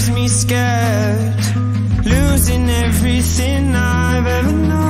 Leaves me scared. Losing everything I've ever known.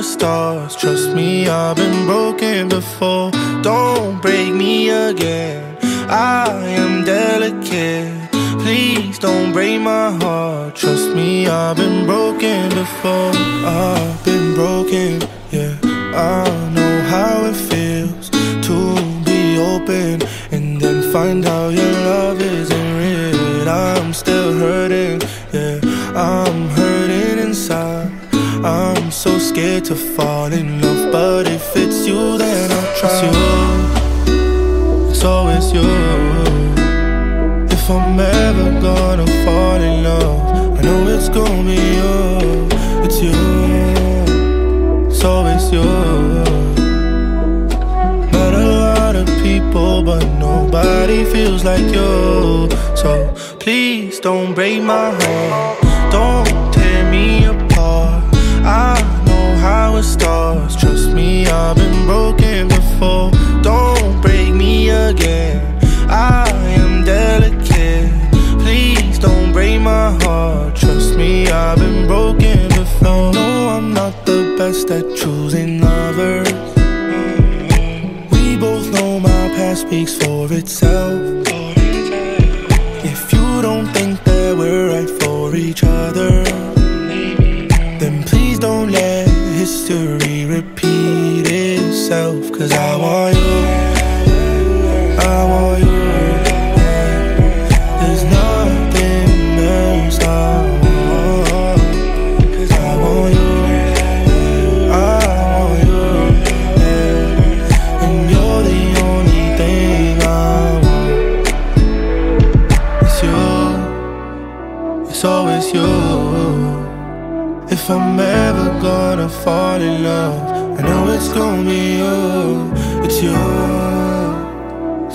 it starts. Trust me, I've been broken before. Don't break me again. I am delicate. Please don't break my heart. Trust me, I've been broken before. I've been broken, yeah. I know how it feels to be open and then find out your love isn't scared to fall in love But if it's you, then I'll try. It's you, it's always you. If I'm ever gonna fall in love I know it's gonna be you. It's you, it's always you. Met a lot of people, but nobody feels like you. So please don't break my heart. I've been broken before. Don't break me again. I am delicate. Please don't break my heart. Trust me, I've been broken before. No, I'm not the best at choosing lovers. We both know my past speaks for itself.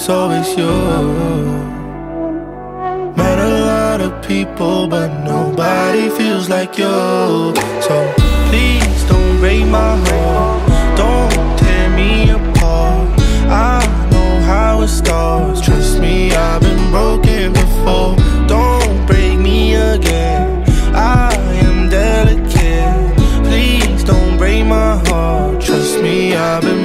It's always you. Met a lot of people, but nobody feels like you. So please don't break my heart. Don't tear me apart. I know how it starts. Trust me, I've been broken before. Don't break me again. I am delicate. Please don't break my heart. Trust me, I've been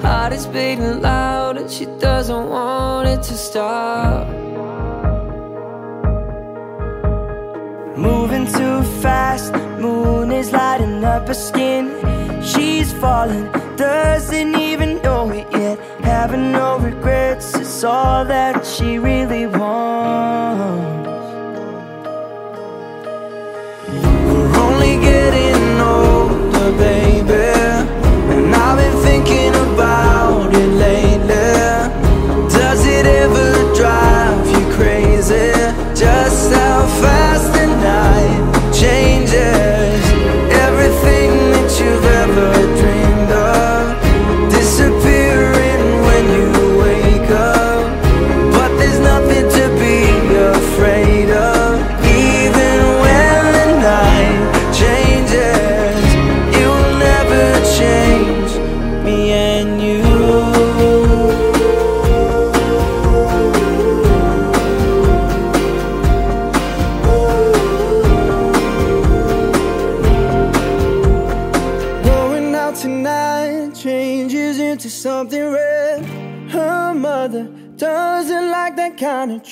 Heart is beating loud, and she doesn't want it to stop. Moving too fast, moon is lighting up her skin. She's falling, doesn't even know it yet. Having no regrets, it's all that she really wants.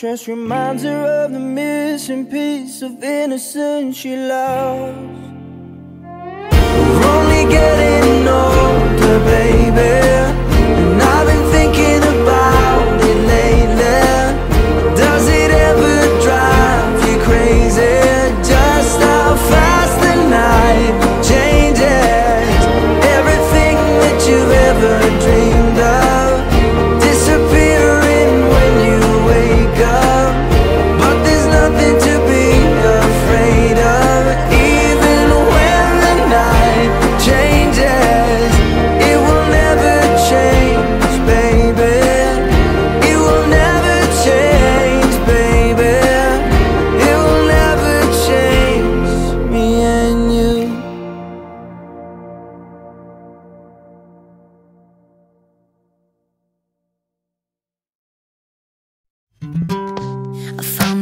Just reminds her of the missing piece of innocence she lost. We're only getting older, baby.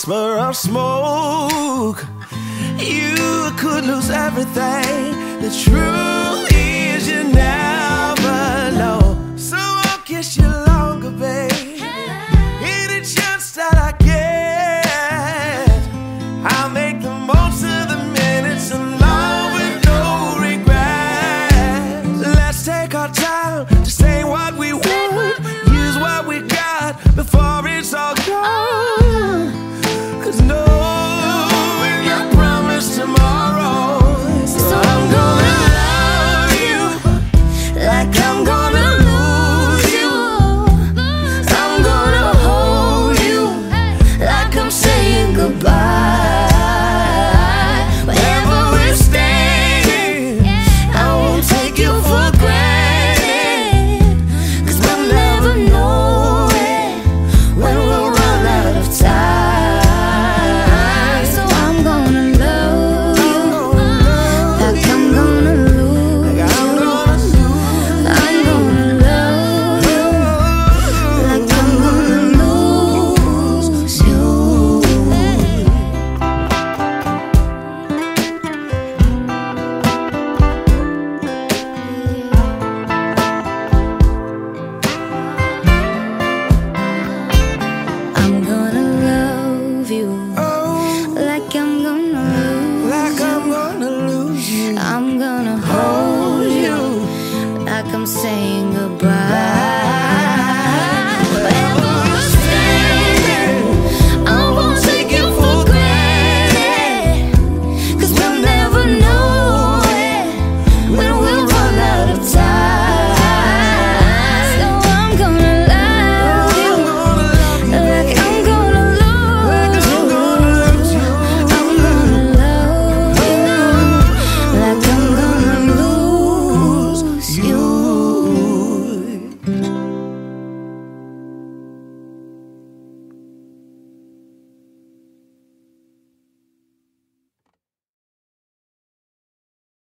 whisper of smoke. You could lose everything. The truth.